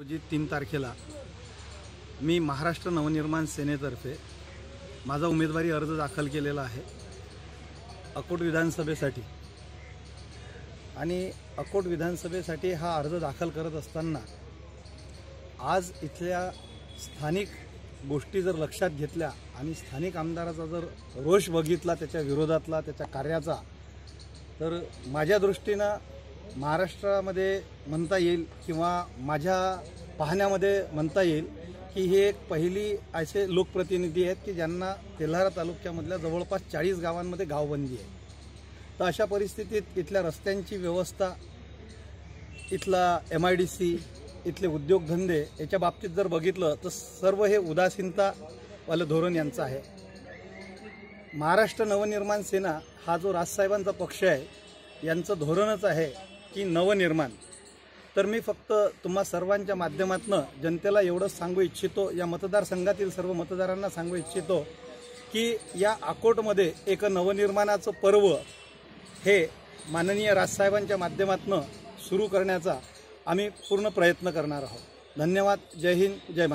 रोजी तीन तारखेला मी महाराष्ट्र नवनिर्माण सेनेतर्फे माझा उमेदवारी अर्ज दाखल केलेला आहे अकोट विधानसभेसाठी. आणि अकोट विधानसभेसाठी हा अर्ज दाखल करत असताना आज इथल्या स्थानिक गोष्टी जर लक्षात घेतल्या आणि स्थानिक आमदाराचा जर रोष बघितला त्याच्या विरोधातला त्याच्या कार्याचा तर माझ्या दृष्टीनं महाराष्ट्रामध्ये म्हणता येईल किंवा माझ्या पाहण्यामध्ये म्हणता येईल की हे एक पहिली असे लोकप्रतिनिधी आहेत की ज्यांना तेल्हारा तालुक्यामधल्या जवळपास चाळीस गावांमध्ये गावबंदी आहे. तर अशा परिस्थितीत इथल्या रस्त्यांची व्यवस्था इथला एम आय डी सी इथले उद्योगधंदे याच्या बाबतीत जर बघितलं तर सर्व हे उदासीनतावालं धोरण यांचं आहे. महाराष्ट्र नवनिर्माण सेना हा जो राजसाहेबांचा पक्ष आहे यांचं धोरणच आहे की नवनिर्माण. तर मी फक्त तुम्हा सर्वांच्या माध्यमातून जनतेला एवढंच सांगू इच्छितो या मतदारसंघातील सर्व मतदारांना सांगू इच्छितो की या अकोटमध्ये एक नवनिर्माणाचं पर्व हे माननीय राजसाहेबांच्या माध्यमातून सुरू करण्याचा आम्ही पूर्ण प्रयत्न करणार आहोत. धन्यवाद. जय हिंद. जय